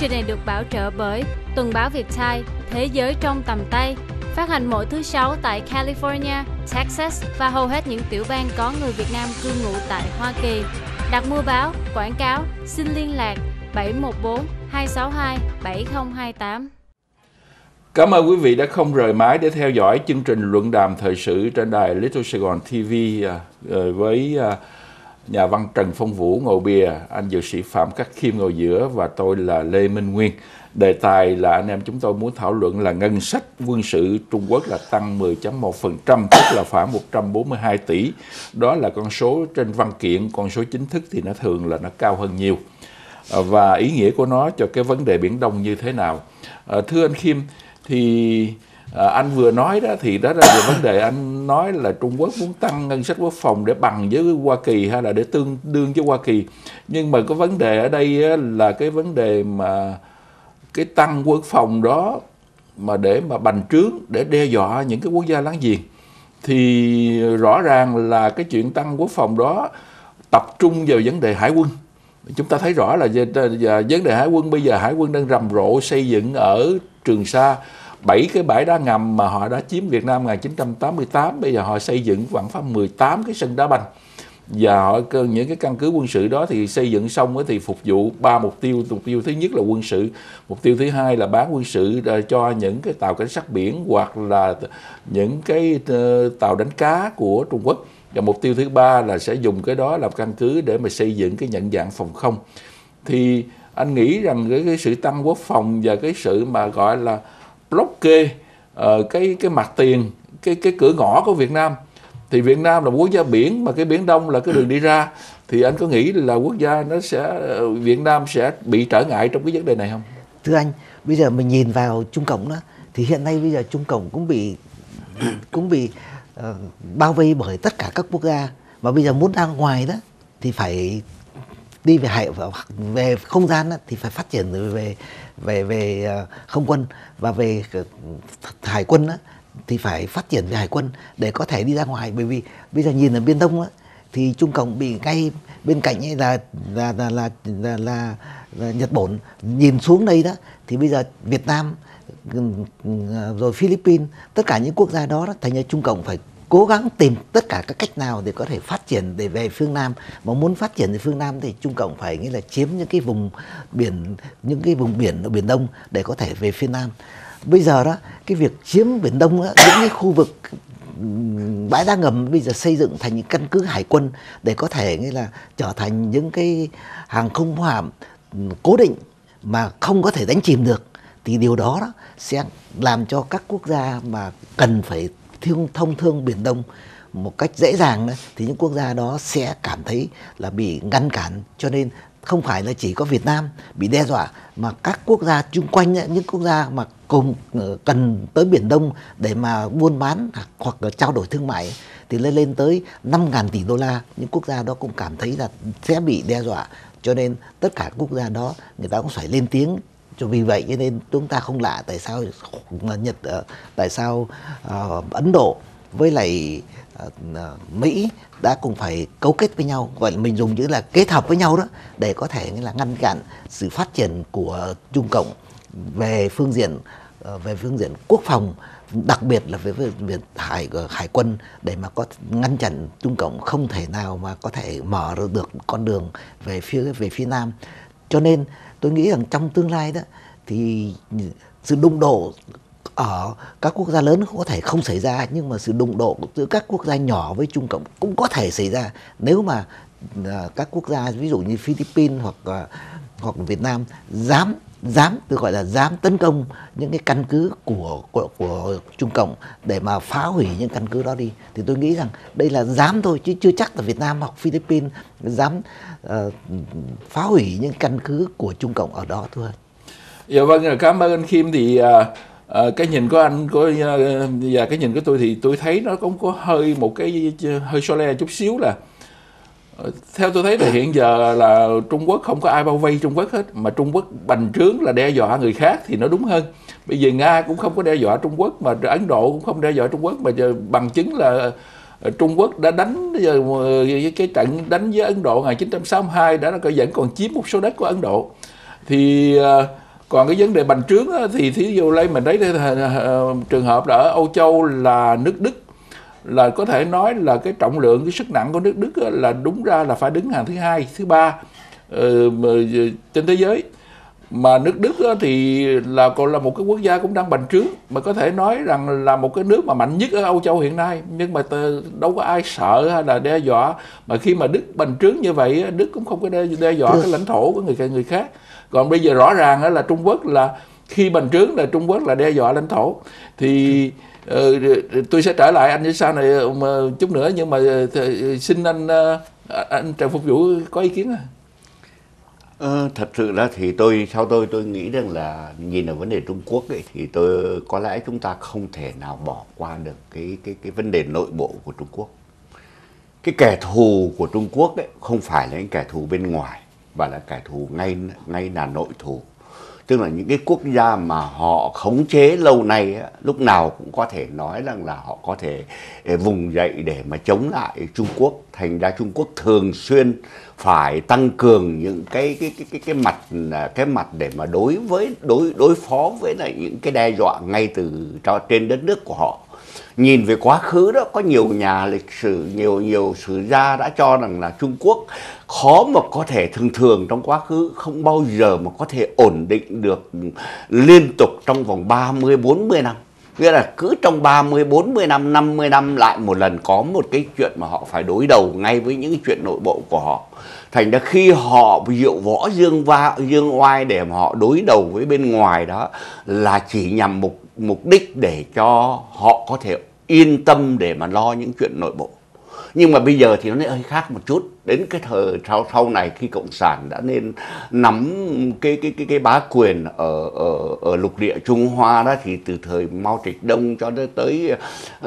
trình này được bảo trợ bởi Tuần báo Việt Thai, Thế giới trong tầm tay, phát hành mỗi thứ sáu tại California, Texas và hầu hết những tiểu bang có người Việt Nam cư ngụ tại Hoa Kỳ. Đặt mua báo, quảng cáo, xin liên lạc 714 262 7028. Cảm ơn quý vị đã không rời mái để theo dõi chương trình luận đàm thời sự trên đài Little Sài Gòn TV à, ờ, với à, nhà văn Trần Phong Vũ ngồi bìa, anh dược sĩ Phạm Khắc Khiêm ngồi giữa và tôi là Lê Minh Nguyên. Đề tài là anh em chúng tôi muốn thảo luận là ngân sách quân sự Trung Quốc là tăng 10.1%, tức là khoảng 142 tỷ. Đó là con số trên văn kiện, con số chính thức thì nó thường là nó cao hơn nhiều. À, và ý nghĩa của nó cho cái vấn đề Biển Đông như thế nào? À, thưa anh Khiêm, thì à, anh vừa nói đó thì đó là về vấn đề anh nói là Trung Quốc muốn tăng ngân sách quốc phòng để bằng với Hoa Kỳ hay là để tương đương với Hoa Kỳ. Nhưng mà cái vấn đề ở đây là cái vấn đề mà cái tăng quốc phòng đó mà để mà bành trướng để đe dọa những cái quốc gia láng giềng. Thì rõ ràng là cái chuyện tăng quốc phòng đó tập trung vào vấn đề hải quân. Chúng ta thấy rõ là vấn đề hải quân bây giờ hải quân đang rầm rộ xây dựng ở Trường Sa bảy cái bãi đá ngầm mà họ đã chiếm Việt Nam 1988 bây giờ họ xây dựng khoảng khoảng 18 cái sân đá banh. Và họ những cái căn cứ quân sự đó thì xây dựng xong thì phục vụ ba mục tiêu. Mục tiêu thứ nhất là quân sự mục tiêu thứ hai là bán quân sự ờ, cho những cái tàu cảnh sát biển hoặc là những cái ờ, tàu đánh cá của Trung Quốc. Và mục tiêu thứ ba là sẽ dùng cái đó làm căn cứ để mà xây dựng cái nhận dạng phòng không. Thì anh nghĩ rằng cái, cái sự tăng quốc phòng và cái sự mà gọi là blockade uh, ờ, cái cái mặt tiền cái cái cửa ngõ của Việt Nam. Thì Việt Nam là quốc gia biển mà cái biển Đông là cái đường đi ra. Thì anh có nghĩ là quốc gia nó sẽ ờ, Việt Nam sẽ bị trở ngại trong cái vấn đề này không? Thưa anh, bây giờ mình nhìn vào Trung Cộng đó thì hiện nay bây giờ Trung Cộng cũng bị cũng bị uh, bao vây bởi tất cả các quốc gia. Mà bây giờ muốn ra ngoài đó thì phải đi về hải về không gian thì phải phát triển về về về về ờ, không quân. Và về ờ, hải quân thì phải phát triển về hải quân để có thể đi ra ngoài. Bởi vì bây giờ nhìn ở biên đông thì trung cộng bị ngay bên cạnh ấy là là là là là, là, là nhật bản. Nhìn xuống đây đó thì bây giờ việt nam ờ, rồi philippines tất cả những quốc gia đó, đó thành ra trung cộng phải cố gắng tìm tất cả các cách nào để có thể phát triển để về phương Nam. Mà muốn phát triển về phương Nam thì Trung Cộng phải nghĩa là chiếm những cái vùng biển những cái vùng biển ở biển Đông để có thể về phía Nam. Bây giờ đó cái việc chiếm biển Đông đó, những cái khu vực bãi đá ngầm bây giờ xây dựng thành những căn cứ hải quân để có thể nghĩa là trở thành những cái hàng không hạm cố định mà không có thể đánh chìm được thì điều đó, đó sẽ làm cho các quốc gia mà cần phải thương thông thương biển Đông một cách dễ dàng đó, thì những quốc gia đó sẽ cảm thấy là bị ngăn cản. Cho nên không phải là chỉ có Việt Nam bị đe dọa mà các quốc gia chung quanh những quốc gia mà cùng ờ, cần tới biển Đông để mà buôn bán hoặc là trao đổi thương mại thì lên lên tới 5.000 tỷ đô la những quốc gia đó cũng cảm thấy là sẽ bị đe dọa. Cho nên tất cả các quốc gia đó người ta cũng phải lên tiếng vì vậy cho nên chúng ta không lạ tại sao Nhật ờ, tại sao uh, Ấn Độ với lại uh, Mỹ đã cùng phải cấu kết với nhau. Gọi là mình dùng chữ là kết hợp với nhau đó để có thể là ngăn chặn sự phát triển của Trung Cộng về phương diện uh, về phương diện quốc phòng đặc biệt là về việc hải hải quân để mà có ngăn chặn Trung Cộng không thể nào mà có thể mở được con đường về phía về phía Nam. Cho nên tôi nghĩ rằng trong tương lai đó, thì sự đụng độ ở các quốc gia lớn có thể không xảy ra, nhưng mà sự đụng độ giữa các quốc gia nhỏ với Trung Cộng cũng có thể xảy ra. Nếu mà à, các quốc gia ví dụ như Philippines hoặc à, hoặc Việt Nam dám dám tôi gọi là dám tấn công những cái căn cứ của của, của Trung Cộng để mà phá hủy những căn cứ đó đi thì tôi nghĩ rằng đây là dám thôi chứ chưa chắc là Việt Nam hoặc Philippines dám uh, phá hủy những căn cứ của Trung Cộng ở đó thôi. Dạ vâng, cảm ơn anh Kim thì uh, uh, cái nhìn của anh có uh, và cái nhìn của tôi thì tôi thấy nó cũng có hơi một cái hơi so le chút xíu là theo tôi thấy là hiện giờ là Trung Quốc không có ai bao vây Trung Quốc hết, mà Trung Quốc bành trướng là đe dọa người khác thì nó đúng hơn. Bây giờ Nga cũng không có đe dọa Trung Quốc, mà Ấn Độ cũng không đe dọa Trung Quốc, mà giờ bằng chứng là ờ, Trung Quốc đã đánh ờ, cái trận đánh với Ấn Độ 1962 đã có vẫn còn chiếm một số đất của Ấn Độ. Thì ờ, còn cái vấn đề bành trướng thì thí dụ lấy mình thấy trường hợp là ở Âu Châu là nước Đức là có thể nói là cái trọng lượng cái sức nặng của nước Đức là đúng ra là phải đứng hàng thứ hai thứ ba uh, trên thế giới. Mà nước Đức thì là còn là một cái quốc gia cũng đang bành trướng mà có thể nói rằng là một cái nước mà mạnh nhất ở Âu Châu hiện nay. Nhưng mà đâu có ai sợ hay là đe dọa. Mà khi mà Đức bành trướng như vậy Đức cũng không có đe, đe dọa cái lãnh thổ của người người khác. Còn bây giờ rõ ràng là Trung Quốc là khi bình trướng là Trung Quốc là đe dọa lãnh thổ thì ừ, tôi sẽ trở lại anh sau này ờ, chút nữa nhưng mà ờ, xin anh à, anh Trần Phục Vũ có ý kiến à? Ờ, thật sự là thì tôi sau tôi tôi nghĩ rằng là nhìn ở vấn đề Trung Quốc ấy, thì tôi có lẽ chúng ta không thể nào bỏ qua được cái cái cái vấn đề nội bộ của Trung Quốc. Cái kẻ thù của Trung Quốc ấy không phải là những kẻ thù bên ngoài mà là kẻ thù ngay ngay là nội thù. Tức là những cái quốc gia mà họ khống chế lâu nay lúc nào cũng có thể nói rằng là họ có thể ờ, vùng dậy để mà chống lại Trung Quốc. Thành ra Trung Quốc thường xuyên phải tăng cường những cái cái cái cái cái mặt à, cái mặt để mà đối với, đối đối phó với lại những cái đe dọa ngay từ cho, trên đất nước của họ nhìn về quá khứ đó, có nhiều nhà lịch sử, nhiều nhiều sử gia đã cho rằng là Trung Quốc khó mà có thể thường thường trong quá khứ, không bao giờ mà có thể ổn định được liên tục trong vòng 30 40 năm. Nghĩa là cứ trong 30 40 năm 50 năm lại một lần có một cái chuyện mà họ phải đối đầu ngay với những chuyện nội bộ của họ. Thành ra khi họ diệu võ dương va, dương oai để mà họ đối đầu với bên ngoài đó là chỉ nhằm mục mục đích để cho họ có thể yên tâm để mà lo những chuyện nội bộ. Nhưng mà bây giờ thì nó hơi khác một chút đến cái thời sau sau này khi cộng sản đã nên nắm cái cái cái cái bá quyền ở ở ở lục địa Trung Hoa đó thì từ thời Mao Trạch Đông cho tới tới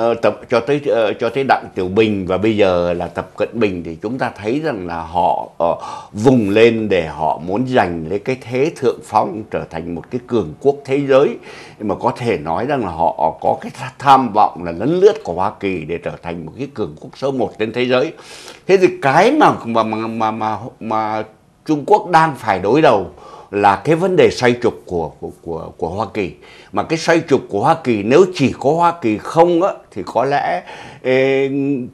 uh, tập cho tới uh, cho tới Đặng Tiểu Bình và bây giờ là Tập Cận Bình thì chúng ta thấy rằng là họ uh, vùng lên để họ muốn giành lấy cái thế thượng phong trở thành một cái cường quốc thế giới. Mà có thể nói rằng là họ có cái tham vọng là lấn lướt của Hoa Kỳ để trở thành một cái cường quốc số một trên thế giới thế thì cái mà mà mà mà mà, mà Trung Quốc đang phải đối đầu là cái vấn đề xoay trục của của của, của Hoa Kỳ. Mà cái xoay trục của Hoa Kỳ nếu chỉ có Hoa Kỳ không á thì có lẽ ê,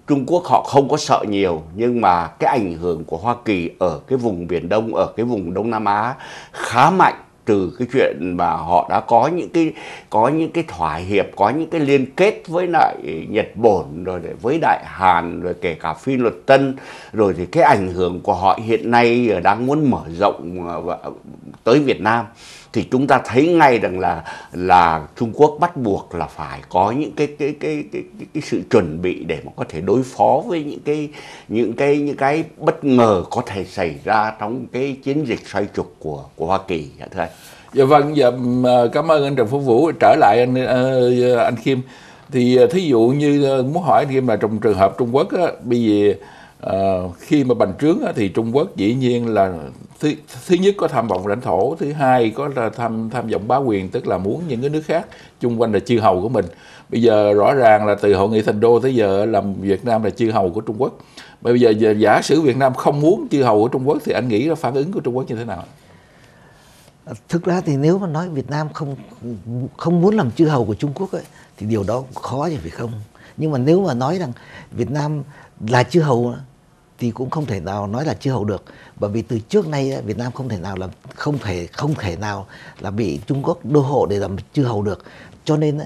Trung Quốc họ không có sợ nhiều. Nhưng mà cái ảnh hưởng của Hoa Kỳ ở cái vùng biển Đông ở cái vùng Đông Nam Á khá mạnh từ cái chuyện mà họ đã có những cái có những cái thỏa hiệp có những cái liên kết với lại Nhật Bản rồi với Đại Hàn rồi kể cả phi luật Tân rồi thì cái ảnh hưởng của họ hiện nay đang muốn mở rộng à, tới Việt Nam thì chúng ta thấy ngay rằng là là Trung Quốc bắt buộc là phải có những cái cái cái cái cái, cái sự chuẩn bị để mà có thể đối phó với những cái những cái những cái bất ngờ có thể xảy ra trong cái chiến dịch xoay trục của của Hoa Kỳ dạ thưa anh. Dạ vâng, dạ, à, cảm ơn anh Trần Phú Vũ. Trở lại anh à, anh Kim. Thì à, thí dụ như muốn hỏi anh Kim là trong trường hợp Trung Quốc á, bây giờ uh, khi mà bành trướng á, thì Trung Quốc dĩ nhiên là thứ, thứ nhất có tham vọng lãnh thổ thứ hai có là tham tham vọng bá quyền tức là muốn những cái nước khác chung quanh là chư hầu của mình. Bây giờ rõ ràng là từ hội nghị thành đô tới giờ làm Việt Nam là chư hầu của Trung Quốc. Bây giờ giả sử Việt Nam không muốn chư hầu của Trung Quốc thì anh nghĩ là phản ứng của Trung Quốc như thế nào? Thực ra thì nếu mà nói Việt Nam không không muốn làm chư hầu của Trung Quốc ấy, thì điều đó khó chứ phải không? Nhưng mà nếu mà nói rằng Việt Nam là chư hầu thì cũng không thể nào nói là chư hầu được. Bởi vì từ trước nay Việt Nam không thể nào là không thể không thể nào là bị Trung Quốc đô hộ để làm chư hầu được. Cho nên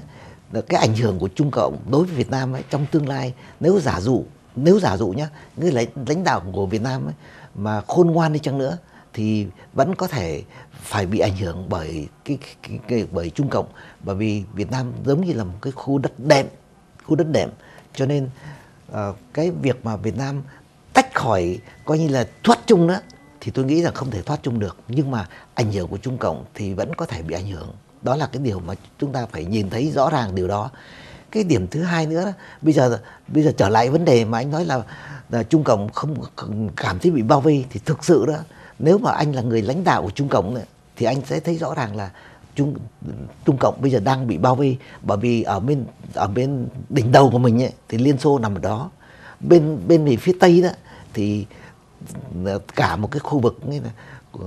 cái ảnh hưởng của Trung Cộng đối với Việt Nam ấy, trong tương lai nếu giả dụ nếu giả dụ nhá người lãnh, lãnh đạo của Việt Nam ấy, mà khôn ngoan đi chăng nữa thì vẫn có thể phải bị ảnh hưởng bởi cái, cái, cái bởi Trung Cộng. Bởi vì Việt Nam giống như là một cái khu đất đệm khu đất đệm. Cho nên uh, cái việc mà Việt Nam tách khỏi coi như là thoát chung đó thì tôi nghĩ là không thể thoát chung được. Nhưng mà ảnh hưởng của Trung Cộng thì vẫn có thể bị ảnh hưởng. Đó là cái điều mà chúng ta phải nhìn thấy rõ ràng điều đó. Cái điểm thứ hai nữa đó, bây giờ bây giờ trở lại vấn đề mà anh nói là, là Trung Cộng không cảm thấy bị bao vây thì thực sự đó nếu mà anh là người lãnh đạo của Trung Cộng này, thì anh sẽ thấy rõ ràng là Trung Trung Cộng bây giờ đang bị bao vây. Bởi vì ở bên ở bên đỉnh đầu của mình ấy, thì Liên Xô nằm ở đó. Bên bên về phía tây đó thì ờ, cả một cái khu vực là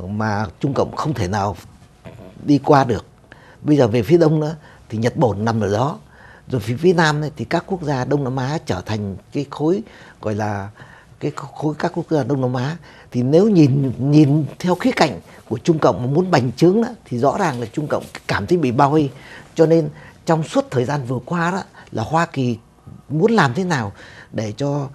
mà Trung Cộng không thể nào đi qua được. Bây giờ về phía đông nữa thì Nhật Bản nằm ở đó. Rồi phía phía nam ấy, thì các quốc gia Đông Nam Á trở thành cái khối gọi là cái khối các quốc gia Đông Nam Á thì nếu nhìn nhìn theo khía cạnh của Trung Cộng mà muốn bành trướng đó, thì rõ ràng là Trung Cộng cảm thấy bị bao vây cho nên trong suốt thời gian vừa qua đó là Hoa Kỳ muốn làm thế nào để cho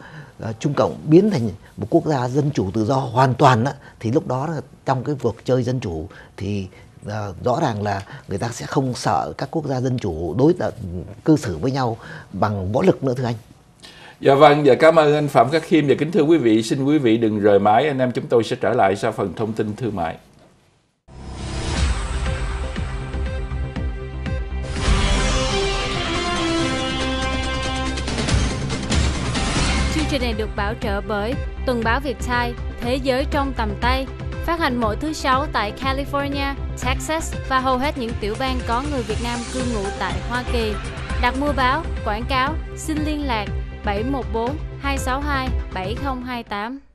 uh, Trung Cộng biến thành một quốc gia dân chủ tự do hoàn toàn đó, thì lúc đó là trong cái cuộc chơi dân chủ thì uh, rõ ràng là người ta sẽ không sợ các quốc gia dân chủ đối tượng cư xử với nhau bằng võ lực nữa thưa anh. Dạ vâng, và cảm ơn anh Phạm Khắc Khiêm và kính thưa quý vị, xin quý vị đừng rời mãi, anh em chúng tôi sẽ trở lại sau phần thông tin thương mại. Chương trình này được bảo trợ bởi Tuần báo Việt Thai, Thế giới trong tầm tay, phát hành mỗi thứ sáu tại California, Texas và hầu hết những tiểu bang có người Việt Nam cư ngụ tại Hoa Kỳ. Đặt mua báo, quảng cáo, xin liên lạc 714 262 7028.